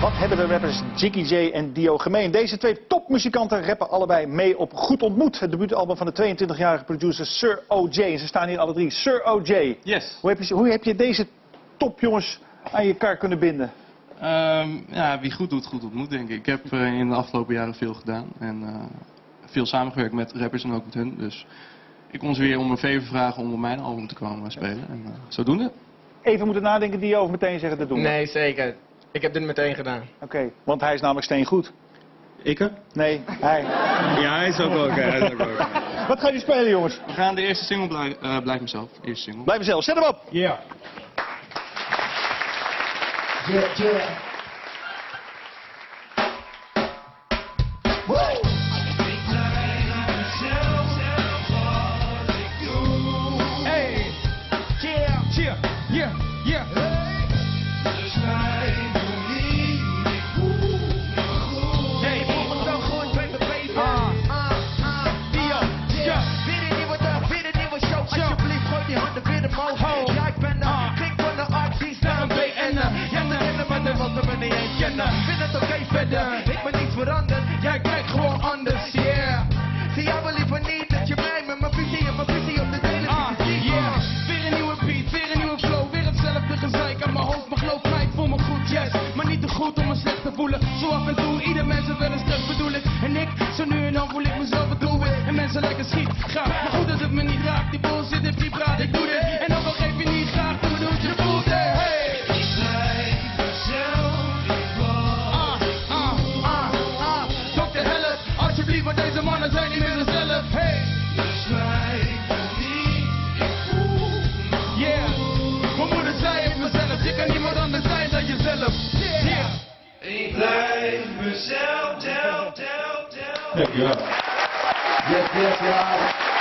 Wat hebben de rappers Jiggy J en Dio gemeen? Deze twee topmuzikanten rappen allebei mee op Goed Ontmoet. Het debuutalbum van de 22-jarige producer Sir O.J. En ze staan hier alle drie. Sir O.J. Yes. Hoe heb je, hoe heb je deze topjongens aan je kar kunnen binden? Ehm, ja, wie goed doet, goed ontmoet, denk ik. Ik heb eh, in de afgelopen jaren veel gedaan. En eh, veel samengewerkt met rappers en ook met hun. Dus ik kon ze weer om een favor vragen om op mijn album te komen spelen. En uh, zodoende. Even moeten nadenken, Dio, of meteen zeggen te doen. Nee, zeker. Ik heb dit meteen gedaan. Oké, want hij is namelijk steengoed. Ik? Nee, hij. Ja, hij is ook wel oké. hij is ook. Wat gaan jullie spelen, jongens? We gaan de eerste single blij, eh, Blijf mezelf. Eerste single. Blijf zelf, zet hem op! Ja. Yeah, yeah. Hey. Die handen weer omhoog. Ja, ik ben er. Klinkt van de artiest naar een BN'er. Ja, kennen, maar dat wilde me niet eens kennen. Vind het oké verder, ik ben niet veranderd. Ja, ik kijk gewoon anders, yeah. Zie jij wel liever niet dat je mij met mijn visie en mijn visie op de televisie ziet. Yeah, weer een nieuwe beat, weer een nieuwe flow, weer hetzelfde gezeik aan mijn hoofd. Maar geloof mij, ik voel me goed, yes. Maar niet te goed om me slecht te voelen. Zo af en toe, ieder mens wel eens terug bedoel ik. En ik, zo nu en dan voel ik mezelf mensen lijken schiet, graag. Maar goed dat het me niet raakt, die bullshit heeft die praat, ik doe dit. En ook al geef je niet graag, doe het hoe je voelt, hey. Ah, ah, ah, ah. Want deze mannen zijn niet meer zichzelf. Hey. Yeah, mijn moeder zei het mezelf, je kan niemand anders zijn dan jezelf. Yeah. Yes, yes, ja.